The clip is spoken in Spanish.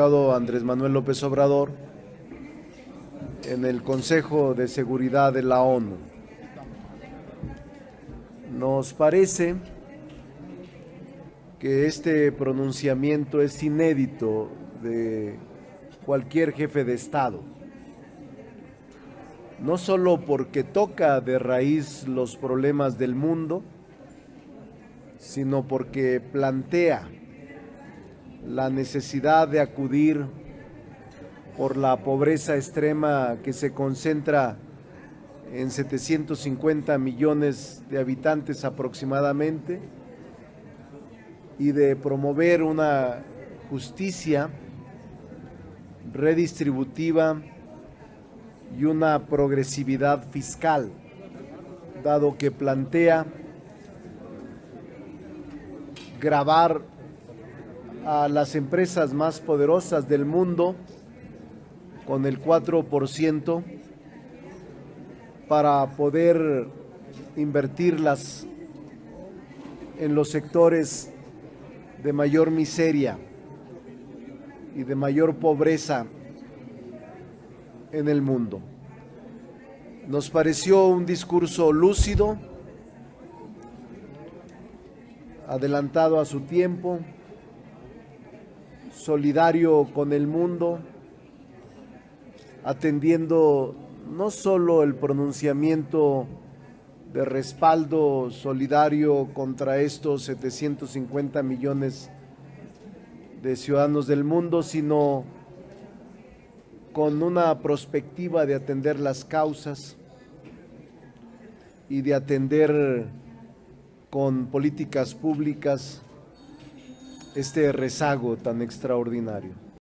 Andrés Manuel López Obrador en el Consejo de Seguridad de la ONU. Nos parece que este pronunciamiento es inédito de cualquier jefe de Estado, no solo porque toca de raíz los problemas del mundo, sino porque plantea la necesidad de acudir por la pobreza extrema que se concentra en 750 millones de habitantes aproximadamente y de promover una justicia redistributiva y una progresividad fiscal, dado que plantea grabar a las empresas más poderosas del mundo con el 4% para poder invertirlas en los sectores de mayor miseria y de mayor pobreza en el mundo. Nos pareció un discurso lúcido, adelantado a su tiempo, solidario con el mundo, atendiendo no solo el pronunciamiento de respaldo solidario contra estos 750 millones de ciudadanos del mundo, sino con una perspectiva de atender las causas y de atender con políticas públicas este rezago tan extraordinario.